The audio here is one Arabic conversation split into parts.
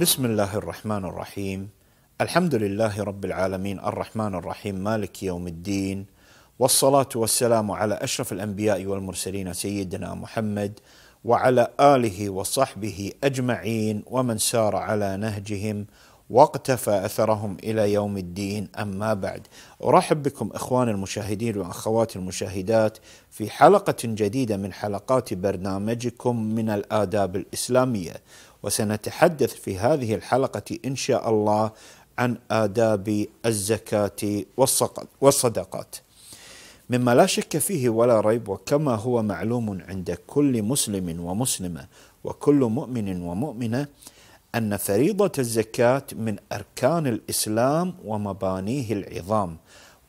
بسم الله الرحمن الرحيم. الحمد لله رب العالمين. الرحمن الرحيم. مالك يوم الدين. والصلاة والسلام على أشرف الأنبياء والمرسلين سيدنا محمد وعلى آله وصحبه أجمعين. ومن سار على نهجهم واقتفى أثرهم إلى يوم الدين. أما بعد أرحب بكم إخواني المشاهدين وأخواتي المشاهدات في حلقة جديدة من حلقات برنامجكم من الآداب الإسلامية. وسنتحدث في هذه الحلقة إن شاء الله عن آداب الزكاة والصدقات. مما لا شك فيه ولا ريب وكما هو معلوم عند كل مسلم ومسلمة وكل مؤمن ومؤمنة أن فريضة الزكاة من أركان الإسلام ومبانيه العظام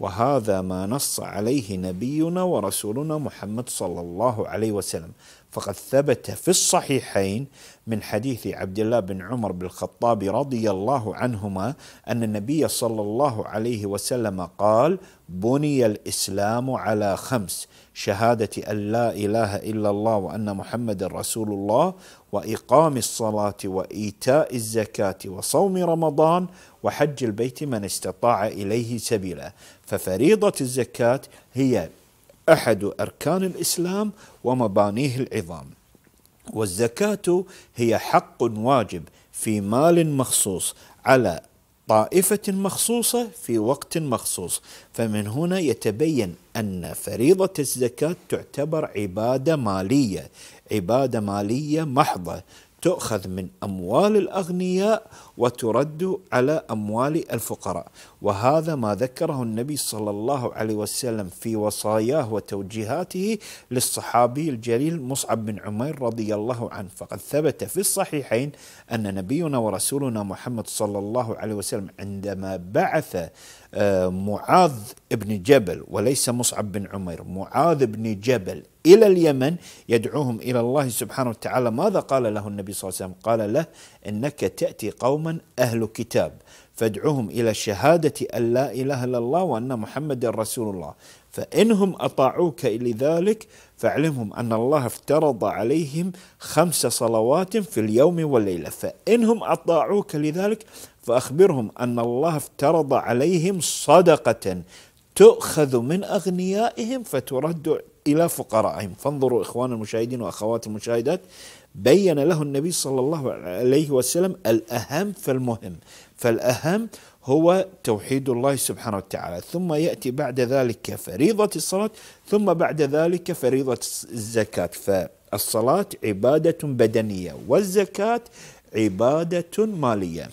وهذا ما نص عليه نبينا ورسولنا محمد صلى الله عليه وسلم. فقد ثبت في الصحيحين من حديث عبد الله بن عمر بن الخطاب رضي الله عنهما أن النبي صلى الله عليه وسلم قال: بني الإسلام على خمس شهادة أن لا إله إلا الله وأن محمد رسول الله وإقام الصلاة وإيتاء الزكاة وصوم رمضان وحج البيت من استطاع إليه سبيلا. ففريضة الزكاة هي أحد أركان الإسلام ومبانيه العظام. والزكاة هي حق واجب في مال مخصوص على طائفة مخصوصة في وقت مخصوص. فمن هنا يتبين أن فريضة الزكاة تعتبر عبادة مالية عبادة مالية محضة تؤخذ من أموال الأغنياء وترد على أموال الفقراء. وهذا ما ذكره النبي صلى الله عليه وسلم في وصاياه وتوجيهاته للصحابي الجليل مصعب بن عمير رضي الله عنه. فقد ثبت في الصحيحين أن نبينا ورسولنا محمد صلى الله عليه وسلم عندما بعث معاذ بن جبل وليس مصعب بن عمير. معاذ بن جبل إلى اليمن يدعوهم إلى الله سبحانه وتعالى. ماذا قال له النبي صلى الله عليه وسلم؟ قال له إنك تأتي قوما أهل كتاب فادعوهم إلى شهادة أن لا إله إلا الله وأن محمد رسول الله. فإنهم أطاعوك لذلك فاعلمهم أن الله افترض عليهم خمس صلوات في اليوم والليلة. فإنهم أطاعوك لذلك فأخبرهم أن الله افترض عليهم صدقة تؤخذ من أغنيائهم فترد إلى فقرائهم. فانظروا إخوان المشاهدين وأخوات المشاهدات بين له النبي صلى الله عليه وسلم الأهم فالمهم. فالأهم هو توحيد الله سبحانه وتعالى. ثم يأتي بعد ذلك فريضة الصلاة ثم بعد ذلك فريضة الزكاة. فالصلاة عبادة بدنية والزكاة عبادة مالية.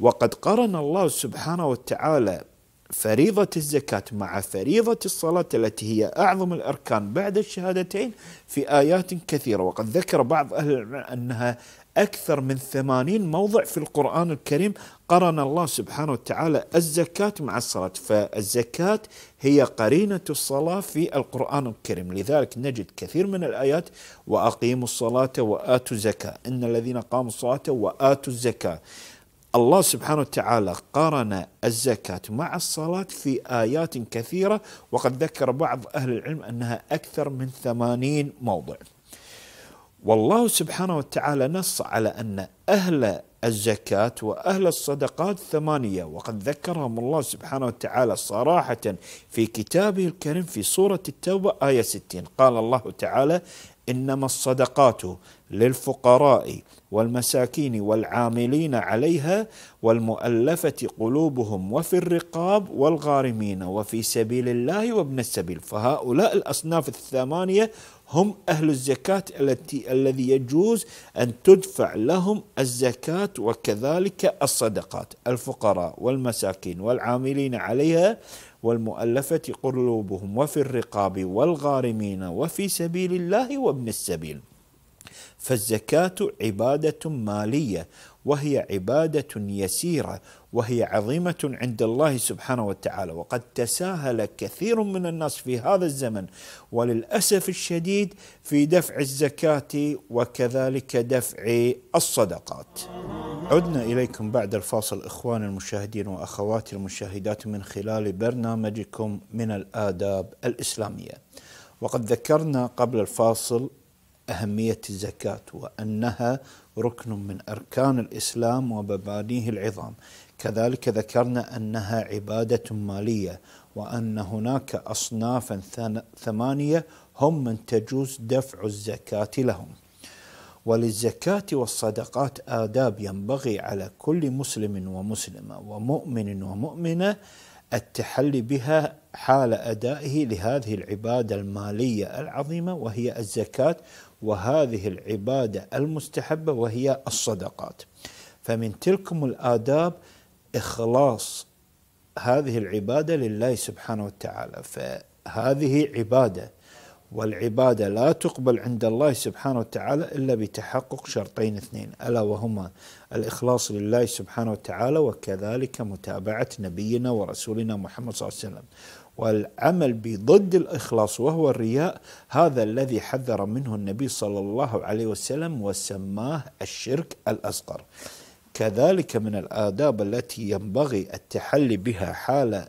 وقد قرن الله سبحانه وتعالى فريضة الزكاة مع فريضة الصلاة التي هي أعظم الأركان بعد الشهادتين في آيات كثيرة. وقد ذكر بعض أهل العلم أنها أكثر من ثمانين موضع في القرآن الكريم قرن الله سبحانه وتعالى الزكاة مع الصلاة. فالزكاة هي قرينة الصلاة في القرآن الكريم. لذلك نجد كثير من الآيات وأقيموا الصلاة وآتوا الزكاة. إن الذين قاموا الصلاة وآتوا الزكاة. الله سبحانه وتعالى قارن الزكاة مع الصلاة في آيات كثيرة. وقد ذكر بعض أهل العلم أنها أكثر من ثمانين موضع. والله سبحانه وتعالى نص على أن أهل الزكاة وأهل الصدقات ثمانية وقد ذكرهم الله سبحانه وتعالى صراحة في كتابه الكريم في سورة التوبة آية 60 قال الله تعالى إنما الصدقات للفقراء والمساكين والعاملين عليها والمؤلفة قلوبهم وفي الرقاب والغارمين وفي سبيل الله وابن السبيل. فهؤلاء الأصناف الثمانية هم أهل الزكاة التي الذي يجوز أن تدفع لهم الزكاة وكذلك الصدقات. الفقراء والمساكين والعاملين عليها والمؤلفة قلوبهم وفي الرقاب والغارمين وفي سبيل الله وابن السبيل. فالزكاة عبادة مالية وهي عبادة يسيرة وهي عظيمة عند الله سبحانه وتعالى. وقد تساهل كثير من الناس في هذا الزمن وللأسف الشديد في دفع الزكاة وكذلك دفع الصدقات. عدنا إليكم بعد الفاصل إخواني المشاهدين وأخواتي المشاهدات من خلال برنامجكم من الآداب الإسلامية. وقد ذكرنا قبل الفاصل أهمية الزكاة وأنها ركن من أركان الإسلام ومبانيه العظام. كذلك ذكرنا أنها عبادة مالية وأن هناك أصنافا ثمانية هم من تجوز دفع الزكاة لهم. وللزكاة والصدقات آداب ينبغي على كل مسلم ومسلمة ومؤمن ومؤمنة التحلي بها حال أدائه لهذه العبادة المالية العظيمة وهي الزكاة وهذه العبادة المستحبة وهي الصدقات. فمن تلكم الآداب إخلاص هذه العبادة لله سبحانه وتعالى. فهذه عبادة والعبادة لا تقبل عند الله سبحانه وتعالى إلا بتحقق شرطين اثنين. ألا وهما الإخلاص لله سبحانه وتعالى وكذلك متابعة نبينا ورسولنا محمد صلى الله عليه وسلم. والعمل بضد الإخلاص وهو الرياء هذا الذي حذر منه النبي صلى الله عليه وسلم وسماه الشرك الأصغر. كذلك من الآداب التي ينبغي التحلي بها حال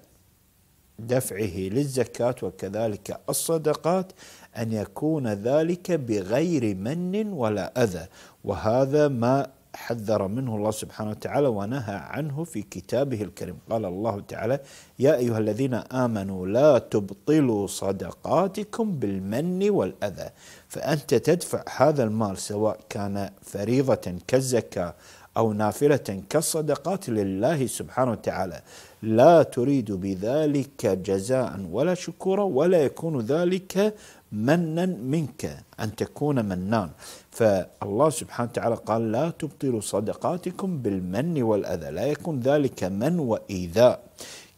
دفعه للزكاة وكذلك الصدقات أن يكون ذلك بغير من ولا أذى. وهذا ما حذر منه الله سبحانه وتعالى ونهى عنه في كتابه الكريم. قال الله تعالى يا أيها الذين آمنوا لا تبطلوا صدقاتكم بالمن والأذى فأنت تدفع هذا المال سواء كان فريضة كالزكاة أو نافلة كالصدقات لله سبحانه وتعالى. لا تريد بذلك جزاء ولا شكورا ولا يكون ذلك منا منك أن تكون منان. فالله سبحانه وتعالى قال لا تبطلوا صدقاتكم بالمن والأذى. لا يكون ذلك من وإيذاء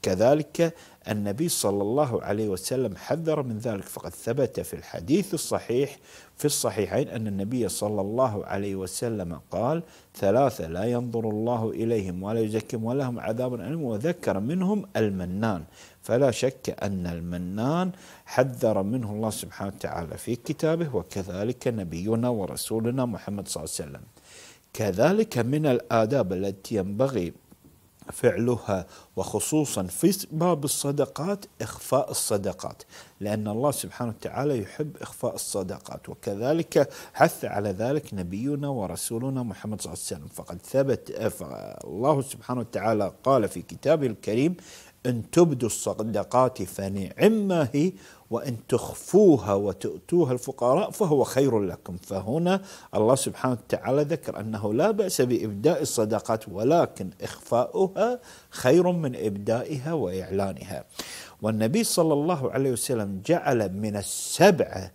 كذلك النبي صلى الله عليه وسلم حذر من ذلك. فقد ثبت في الحديث الصحيح في الصحيحين أن النبي صلى الله عليه وسلم قال ثلاثة لا ينظر الله إليهم ولا يزكيهم ولهم عذاب أليم وذكر منهم المنان فلا شك أن المنان حذر منه الله سبحانه وتعالى في كتابه وكذلك نبينا ورسولنا محمد صلى الله عليه وسلم. كذلك من الآداب التي ينبغي فعلها وخصوصا في باب الصدقات إخفاء الصدقات. لأن الله سبحانه وتعالى يحب إخفاء الصدقات. وكذلك حث على ذلك نبينا ورسولنا محمد صلى الله عليه وسلم. فقد ثبت الله سبحانه وتعالى قال في كتابه الكريم إن تبدوا الصدقات فنعما هي وإن تخفوها وتؤتوها الفقراء فهو خير لكم. فهنا الله سبحانه وتعالى ذكر أنه لا بأس بإبداء الصدقات ولكن إخفاؤها خير من إبدائها وإعلانها. والنبي صلى الله عليه وسلم جعل من السبعة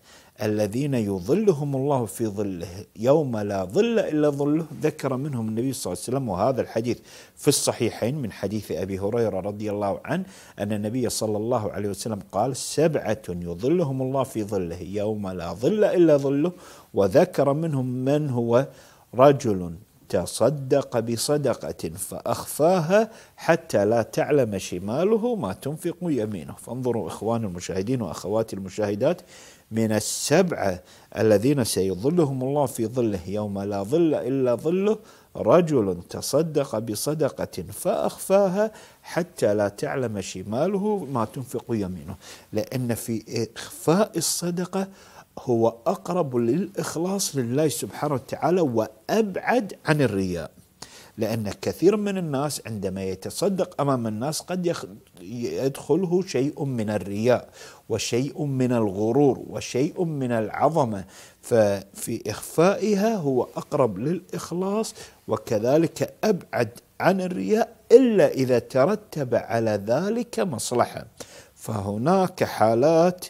الذين يظلهم الله في ظله يوم لا ظل إلا ظله ذكر منهم النبي صلى الله عليه وسلم. وهذا الحديث في الصحيحين من حديث أبي هريرة رضي الله عنه أن النبي صلى الله عليه وسلم قال سبعة يظلهم الله في ظله يوم لا ظل إلا ظله وذكر منهم من هو رجل تصدق بصدقة فأخفاها حتى لا تعلم شماله ما تنفق يمينه. فانظروا إخوان المشاهدين وأخواتي المشاهدات من السبعة الذين سيظلهم الله في ظله يوم لا ظل إلا ظله رجل تصدق بصدقة فأخفاها حتى لا تعلم شماله ما تنفق يمينه. لأن في إخفاء الصدقة هو أقرب للإخلاص لله سبحانه وتعالى وأبعد عن الرياء. لأن كثير من الناس عندما يتصدق أمام الناس قد يدخله شيء من الرياء وشيء من الغرور وشيء من العظمة. ففي إخفائها هو أقرب للإخلاص وكذلك أبعد عن الرياء إلا إذا ترتب على ذلك مصلحة. فهناك حالات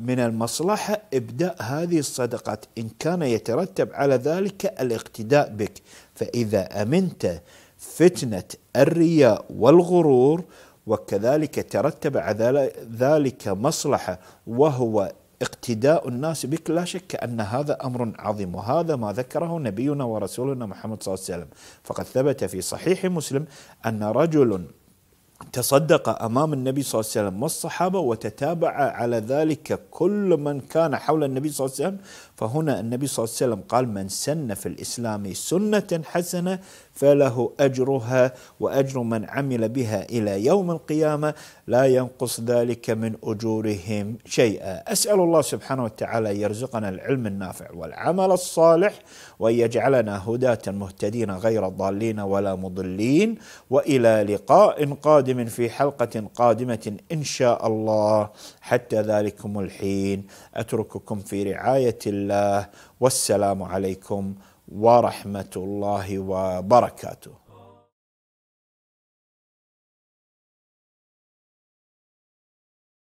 من المصلحة إبداء هذه الصدقات. إن كان يترتب على ذلك الاقتداء بك. فإذا أمنت فتنة الرياء والغرور وكذلك ترتب على ذلك مصلحة وهو اقتداء الناس بك لا شك أن هذا أمر عظيم. وهذا ما ذكره نبينا ورسولنا محمد صلى الله عليه وسلم. فقد ثبت في صحيح مسلم أن رجل تصدق أمام النبي صلى الله عليه وسلم والصحابة وتتابع على ذلك كل من كان حول النبي صلى الله عليه وسلم فهنا النبي صلى الله عليه وسلم قال من سن في الإسلام سنة حسنة فله أجرها وأجر من عمل بها إلى يوم القيامة لا ينقص ذلك من أجورهم شيئا. أسأل الله سبحانه وتعالى يرزقنا العلم النافع والعمل الصالح وأن يجعلنا هداة مهتدين غير ضالين ولا مضلين وإلى لقاء قادم في حلقة قادمة إن شاء الله. حتى ذلكم الحين. أترككم في رعاية الله. والسلام عليكم ورحمة الله وبركاته.